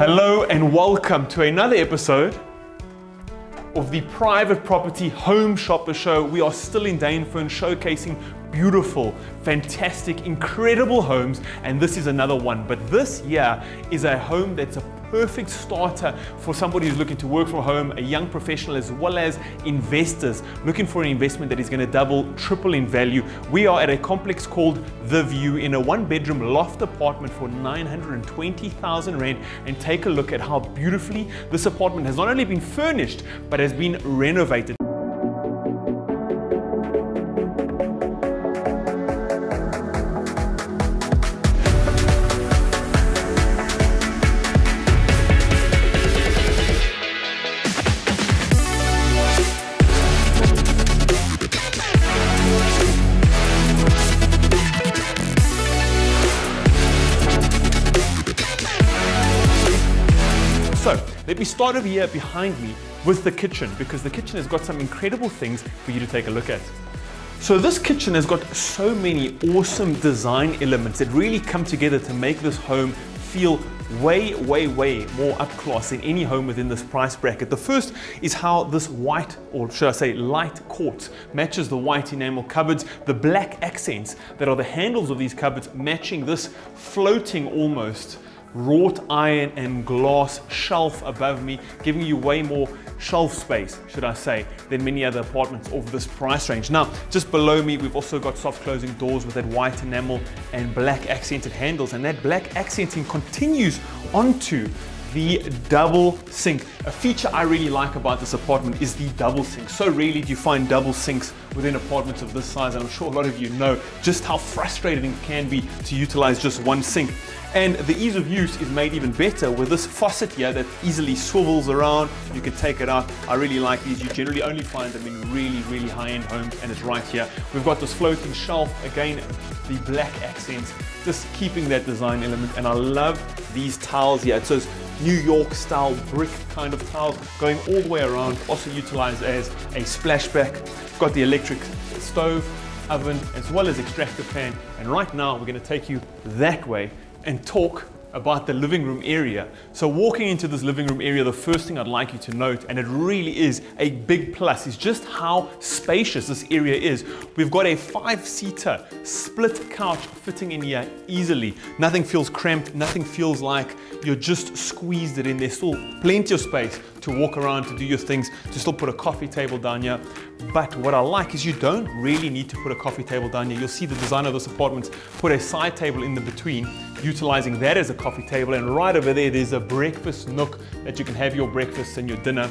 Hello and welcome to another episode of the Private Property Home Shopper Show. We are still in Dainfern showcasing beautiful, fantastic, incredible homes, and this is another one. But this year is a home that's a perfect starter for somebody who's looking to work from home, a young professional, as well as investors looking for an investment that is going to double, triple in value. We are at a complex called The View in a one bedroom loft apartment for 920,000 Rand. And take a look at how beautifully this apartment has not only been furnished, but has been renovated. Let me start over here behind me with the kitchen because the kitchen has got some incredible things for you to take a look at. So this kitchen has got so many awesome design elements that really come together to make this home feel way, way, way more up class than any home within this price bracket. The first is how this white, or should I say light quartz, matches the white enamel cupboards, the black accents that are the handles of these cupboards matching this floating almost wrought iron and glass shelf above me, giving you way more shelf space, should I say, than many other apartments of this price range. Now, just below me, we've also got soft closing doors with that white enamel and black accented handles, and that black accenting continues onto the double sink. A feature I really like about this apartment is the double sink. So rarely do you find double sinks within apartments of this size, and I'm sure a lot of you know just how frustrating it can be to utilize just one sink. And the ease of use is made even better with this faucet here that easily swivels around. You can take it out. I really like these. You generally only find them in really, really high-end homes and it's right here. We've got this floating shelf, again, the black accents, just keeping that design element. And I love these tiles here. It says New York style brick kind of tiles going all the way around, also utilized as a splashback. Got the electric stove, oven, as well as extractor fan. And right now we're gonna take you that way and talk about the living room area. So walking into this living room area, the first thing I'd like you to note, and it really is a big plus, is just how spacious this area is. We've got a five-seater split couch fitting in here easily. Nothing feels cramped, nothing feels like you're just squeezed it in. There's still plenty of space to walk around, to do your things, to still put a coffee table down here. But what I like is you don't really need to put a coffee table down here. You'll see the designer of this apartment put a side table in the between, utilizing that as a coffee table. And right over there, there's a breakfast nook that you can have your breakfast and your dinner.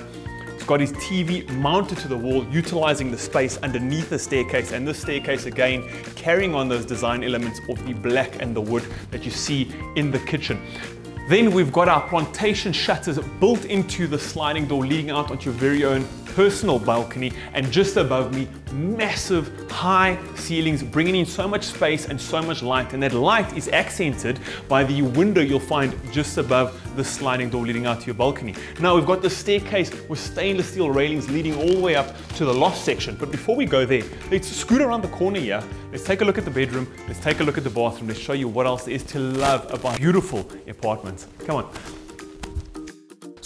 It's got his TV mounted to the wall, utilizing the space underneath the staircase. And this staircase, again, carrying on those design elements of the black and the wood that you see in the kitchen. Then we've got our plantation shutters built into the sliding door leading out onto your very own personal balcony. And just above me massive high ceilings bringing in so much space and so much light. And that light is accented by the window you'll find just above the sliding door leading out to your balcony. Now we've got the staircase with stainless steel railings leading all the way up to the loft section. But before we go there let's scoot around the corner here. Let's take a look at the bedroom. Let's take a look at the bathroom. Let's show you what else there is to love about beautiful apartments. Come on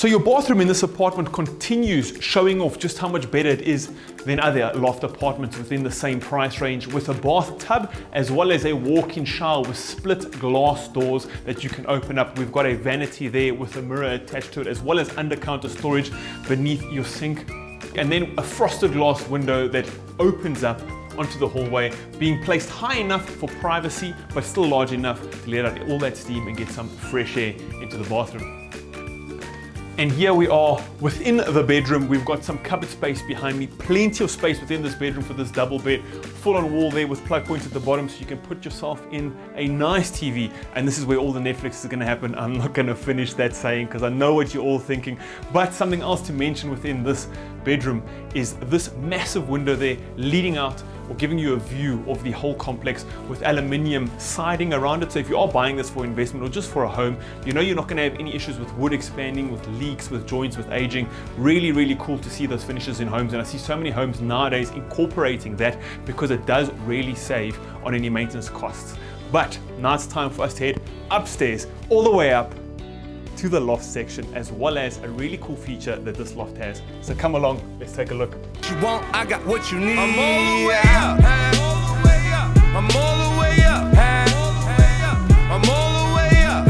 so your bathroom in this apartment continues showing off just how much better it is than other loft apartments within the same price range with a bathtub as well as a walk-in shower with split glass doors that you can open up. We've got a vanity there with a mirror attached to it as well as under counter storage beneath your sink and then a frosted glass window that opens up onto the hallway, being placed high enough for privacy, but still large enough to let out all that steam and get some fresh air into the bathroom. And here we are within the bedroom. We've got some cupboard space behind me, plenty of space within this bedroom for this double bed, full on wall there with plug points at the bottom so you can put yourself in a nice TV. And this is where all the Netflix is gonna happen. I'm not gonna finish that saying because I know what you're all thinking. But something else to mention within this bedroom is this massive window there leading out or giving you a view of the whole complex with aluminium siding around it. So if you are buying this for investment or just for a home, you know you're not going to have any issues with wood expanding, with leaks, with joints, with aging. Really, really cool to see those finishes in homes. And I see so many homes nowadays incorporating that because it does really save on any maintenance costs. But now it's time for us to head upstairs, all the way up to to the loft section as well as a really cool feature that this loft has. So come along, let's take a look. You want, I got what you need. I'm all the way up. I'm all the way up. I'm all the way up. I'm all the way up.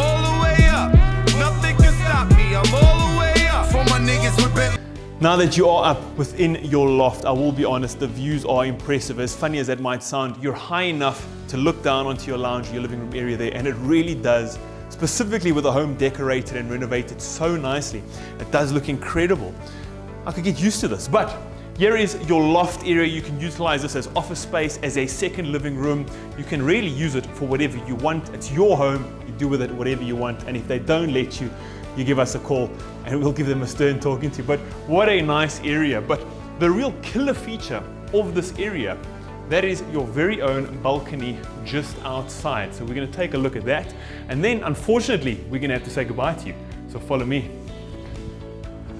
All the way up. Nothing can stop me. I'm all the way up. For my niggas with Bentley. Now that you are up within your loft, I will be honest, the views are impressive. As funny as that might sound, you're high enough to look down onto your lounge, your living room area there, and it really does, specifically with the home decorated and renovated so nicely. It does look incredible. I could get used to this, but here is your loft area. You can utilize this as office space, as a second living room. You can really use it for whatever you want. It's your home. You do with it whatever you want. And if they don't let you, you give us a call and we'll give them a stern talking to. But what a nice area. But the real killer feature of this area, that is your very own balcony just outside. So we're gonna take a look at that. And then unfortunately, we're gonna have to say goodbye to you. So follow me.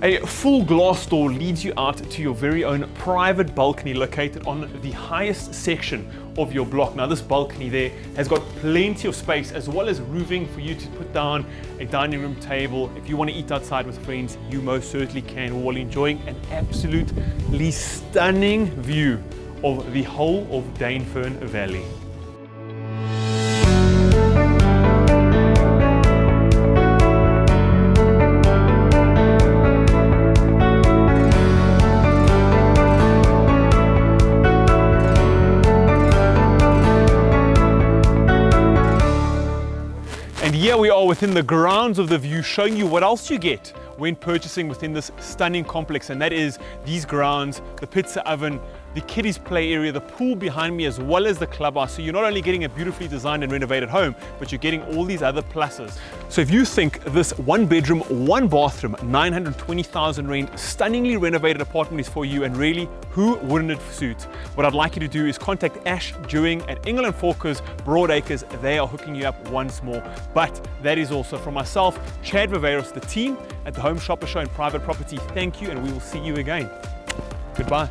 A full glass door leads you out to your very own private balcony located on the highest section of your block. Now this balcony there has got plenty of space as well as roofing for you to put down a dining room table. If you want to eat outside with friends, you most certainly can while enjoying an absolutely stunning view of the whole of Dainfern Valley. And here we are within the grounds of the view, showing you what else you get when purchasing within this stunning complex. And that is these grounds, the pizza oven, the kiddies play area, the pool behind me, as well as the clubhouse. So you're not only getting a beautifully designed and renovated home, but you're getting all these other pluses. So if you think this one bedroom, one bathroom, 920,000 rand, stunningly renovated apartment is for you, and really, who wouldn't it suit? What I'd like you to do is contact Ash Dewing at Engel & Volkers Broadacres. They are hooking you up once more. But that is also from myself, Chad Viveiros, the team at the Home Shopper Show and Private Property. Thank you, and we will see you again. Goodbye.